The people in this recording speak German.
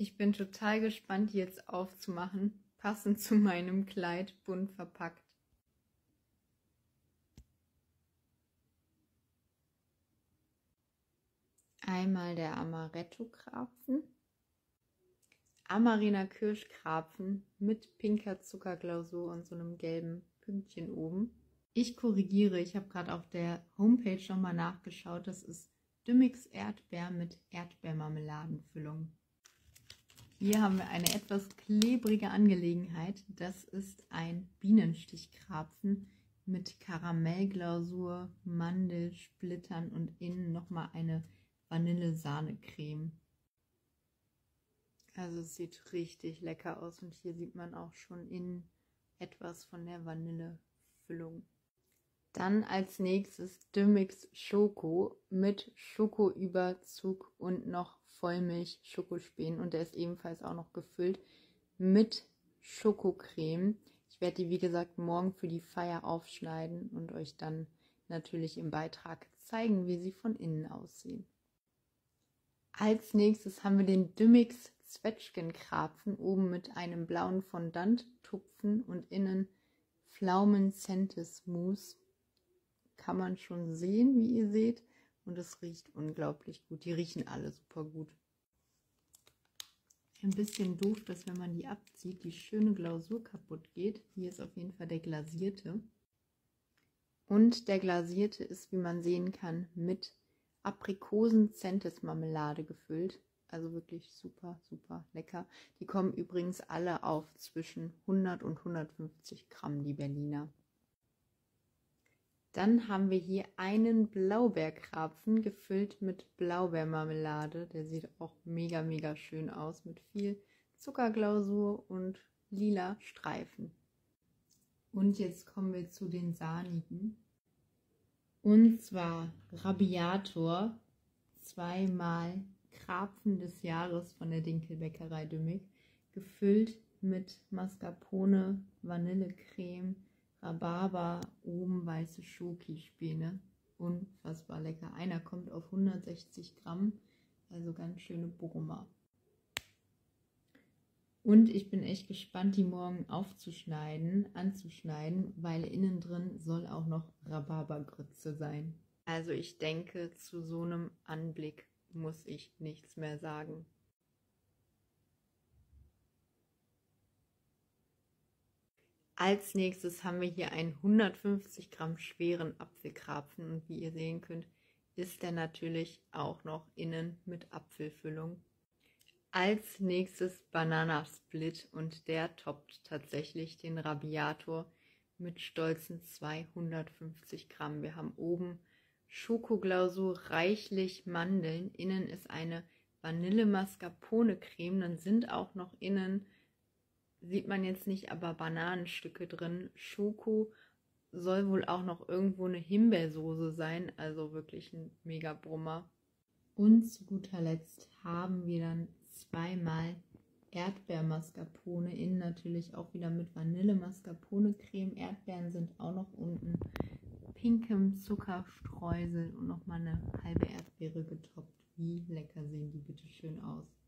Ich bin total gespannt, die jetzt aufzumachen, passend zu meinem Kleid, bunt verpackt. Einmal der Amaretto-Krapfen. Amariner Kirschkrapfen mit pinker Zuckerglasur und so einem gelben Pünktchen oben. Ich korrigiere, ich habe gerade auf der Homepage nochmal nachgeschaut. Das ist Dümmix Erdbeer mit Erdbeermarmeladenfüllung. Hier haben wir eine etwas klebrige Angelegenheit. Das ist ein Bienenstichkrapfen mit Karamellglasur, Mandelsplittern und innen nochmal eine Vanillesahnecreme. Also es sieht richtig lecker aus und hier sieht man auch schon innen etwas von der Vanillefüllung. Dann als nächstes Demix Schoko mit Schokoüberzug und noch Vollmilch Schokospänen und der ist ebenfalls auch noch gefüllt mit Schokocreme. Ich werde die wie gesagt morgen für die Feier aufschneiden und euch dann natürlich im Beitrag zeigen, wie sie von innen aussehen. Als nächstes haben wir den Dümix Zwetschgenkrapfen oben mit einem blauen Fondant-Tupfen und innen Pflaumen-Centes-Mousse. Kann man schon sehen, wie ihr seht. Und es riecht unglaublich gut. Die riechen alle super gut. Ein bisschen doof, dass wenn man die abzieht, die schöne Glasur kaputt geht. Hier ist auf jeden Fall der glasierte. Und der glasierte ist, wie man sehen kann, mit Aprikosen-Zentes-Marmelade gefüllt. Also wirklich super, super lecker. Die kommen übrigens alle auf zwischen 100 und 150 Gramm, die Berliner. Dann haben wir hier einen Blaubeerkrapfen gefüllt mit Blaubeermarmelade. Der sieht auch mega, mega schön aus mit viel Zuckerglasur und lila Streifen. Und jetzt kommen wir zu den sahnigen. Und zwar Rabiator zweimal Krapfen des Jahres von der Dinkelbäckerei Dümmig, gefüllt mit Mascarpone, Vanillecreme, Rhabarber, oben weiße Schokispäne. Unfassbar lecker. Einer kommt auf 160 Gramm, also ganz schöne Burma. Und ich bin echt gespannt, die morgen aufzuschneiden, anzuschneiden, weil innen drin soll auch noch Rhabarbergrütze sein. Also ich denke, zu so einem Anblick muss ich nichts mehr sagen. Als nächstes haben wir hier einen 150 Gramm schweren Apfelkrapfen und wie ihr sehen könnt, ist der natürlich auch noch innen mit Apfelfüllung. Als nächstes Bananasplit und der toppt tatsächlich den Rabiator mit stolzen 250 Gramm. Wir haben oben Schokoglasur, reichlich Mandeln. Innen ist eine Vanille-Mascarpone-Creme. Dann sind auch noch innen, sieht man jetzt nicht, aber Bananenstücke drin. Schoko soll wohl auch noch irgendwo eine Himbeersoße sein. Also wirklich ein mega Brummer. Und zu guter Letzt haben wir dann zweimal Erdbeermascarpone. Innen natürlich auch wieder mit Vanille-Mascarpone-Creme. Erdbeeren sind auch noch unten pinkem Zuckerstreusel und nochmal eine halbe Erdbeere getoppt. Wie lecker sehen die bitte schön aus.